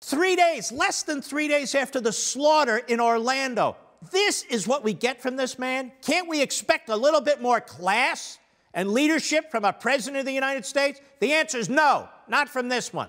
Three days, less than three days after the slaughter in Orlando. This is what we get from this man? Can't we expect a little bit more class and leadership from a president of the United States? The answer is no, not from this one.